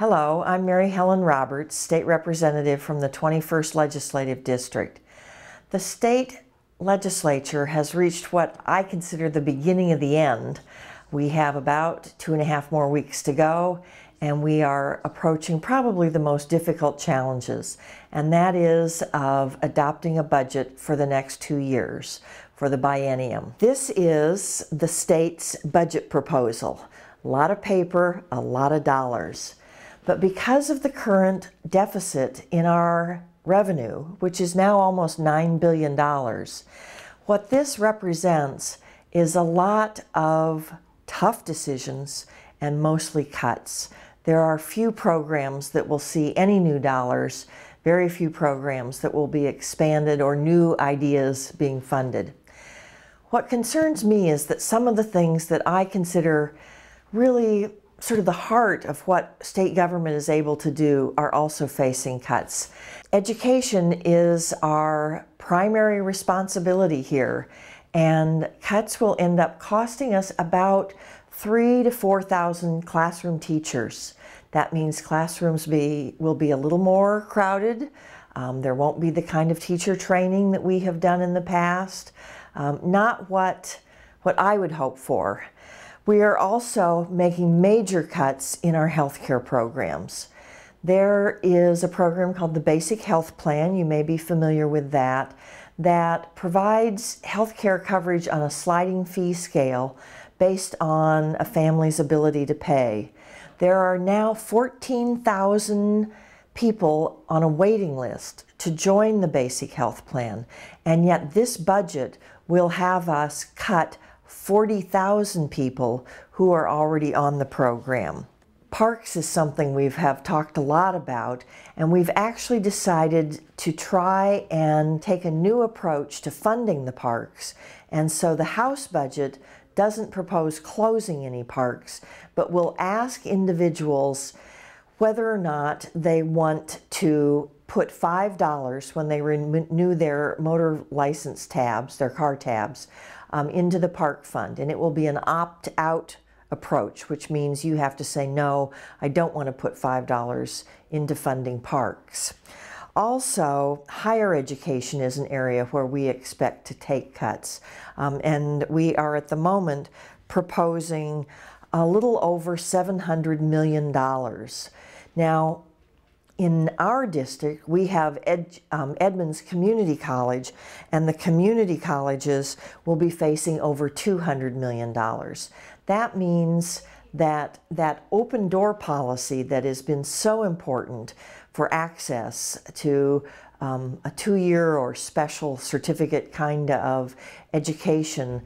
Hello, I'm Mary Helen Roberts, State Representative from the 21st Legislative District. The state legislature has reached what I consider the beginning of the end. We have about two and a half more weeks to go, and we are approaching probably the most difficult challenges, and that is of adopting a budget for the next two years for the biennium. This is the state's budget proposal. A lot of paper, a lot of dollars. But because of the current deficit in our revenue, which is now almost $9 billion, what this represents is a lot of tough decisions and mostly cuts. There are few programs that will see any new dollars, very few programs that will be expanded or new ideas being funded. What concerns me is that some of the things that I consider really sort of the heart of what state government is able to do are also facing cuts. Education is our primary responsibility here, and cuts will end up costing us about three to 4,000 classroom teachers. That means classrooms be, will be a little more crowded. Um, there won't be the kind of teacher training that we have done in the past. Um, not what, what I would hope for. We are also making major cuts in our healthcare programs. There is a program called the Basic Health Plan, you may be familiar with that, that provides healthcare coverage on a sliding fee scale based on a family's ability to pay. There are now 14,000 people on a waiting list to join the Basic Health Plan, and yet this budget will have us cut 40,000 people who are already on the program. Parks is something we have talked a lot about, and we've actually decided to try and take a new approach to funding the parks. And so the House budget doesn't propose closing any parks, but will ask individuals whether or not they want to put $5 when they renew their motor license tabs, their car tabs, um, into the park fund. And it will be an opt-out approach, which means you have to say, no, I don't want to put $5 into funding parks. Also, higher education is an area where we expect to take cuts. Um, and we are at the moment proposing a little over $700 million. Now, in our district, we have Ed, um, Edmonds Community College, and the community colleges will be facing over $200 million. That means that that open door policy that has been so important for access to um, a two-year or special certificate kind of education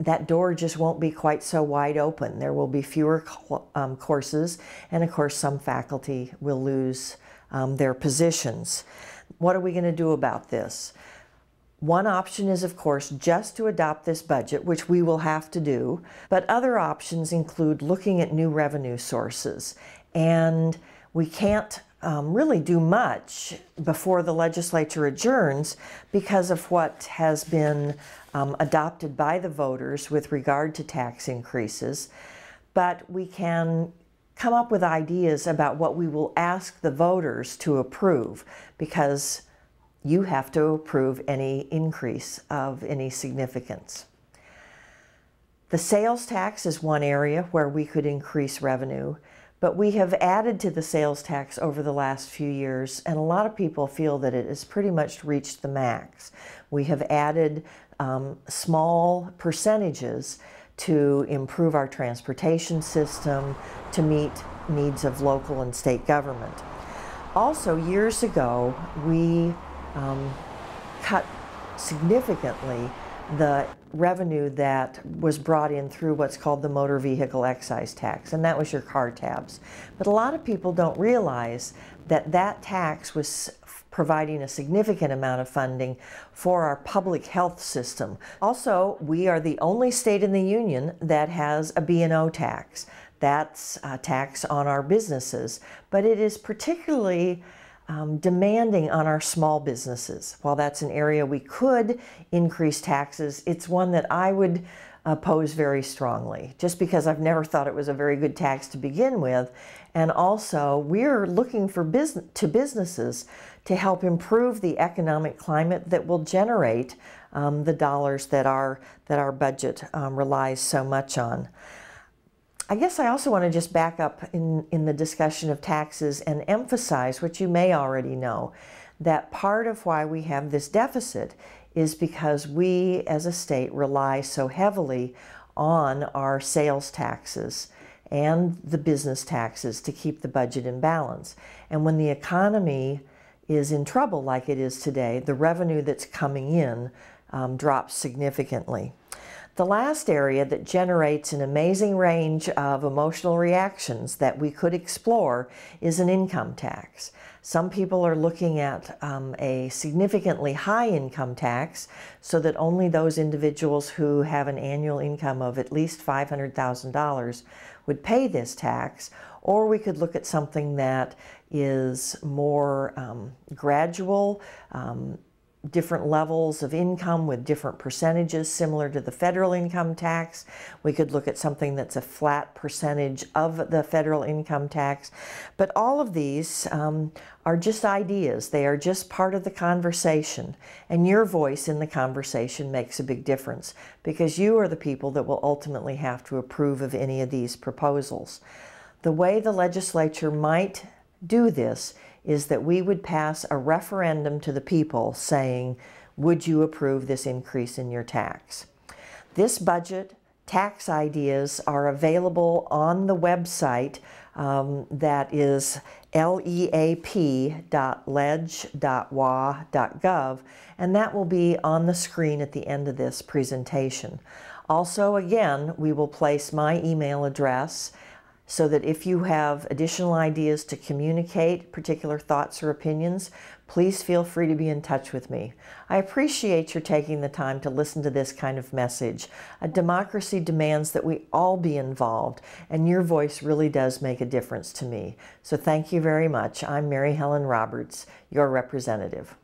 that door just won't be quite so wide open. There will be fewer um, courses, and of course, some faculty will lose um, their positions. What are we going to do about this? One option is, of course, just to adopt this budget, which we will have to do, but other options include looking at new revenue sources. And we can't um, really do much before the legislature adjourns because of what has been um, adopted by the voters with regard to tax increases. But we can come up with ideas about what we will ask the voters to approve because you have to approve any increase of any significance. The sales tax is one area where we could increase revenue, but we have added to the sales tax over the last few years, and a lot of people feel that it has pretty much reached the max. We have added um, small percentages to improve our transportation system, to meet needs of local and state government. Also, years ago, we um, cut significantly the revenue that was brought in through what's called the motor vehicle excise tax, and that was your car tabs. But a lot of people don't realize that that tax was providing a significant amount of funding for our public health system. Also, we are the only state in the union that has a B&O tax. That's a tax on our businesses, but it is particularly um, demanding on our small businesses. While that's an area we could increase taxes, it's one that I would oppose very strongly, just because I've never thought it was a very good tax to begin with. And also, we're looking for business to businesses to help improve the economic climate that will generate um, the dollars that our that our budget um, relies so much on. I guess I also want to just back up in, in the discussion of taxes and emphasize what you may already know that part of why we have this deficit is because we as a state rely so heavily on our sales taxes and the business taxes to keep the budget in balance. And when the economy is in trouble like it is today, the revenue that's coming in um, drops significantly. The last area that generates an amazing range of emotional reactions that we could explore is an income tax. Some people are looking at um, a significantly high income tax so that only those individuals who have an annual income of at least $500,000 would pay this tax. Or we could look at something that is more um, gradual, um, different levels of income with different percentages similar to the federal income tax. We could look at something that's a flat percentage of the federal income tax. But all of these um, are just ideas. They are just part of the conversation. And your voice in the conversation makes a big difference because you are the people that will ultimately have to approve of any of these proposals. The way the legislature might do this is that we would pass a referendum to the people saying, would you approve this increase in your tax? This budget, tax ideas are available on the website um, that is leap.leg.wa.gov, and that will be on the screen at the end of this presentation. Also, again, we will place my email address so that if you have additional ideas to communicate particular thoughts or opinions, please feel free to be in touch with me. I appreciate your taking the time to listen to this kind of message. A democracy demands that we all be involved, and your voice really does make a difference to me. So thank you very much. I'm Mary Helen Roberts, your representative.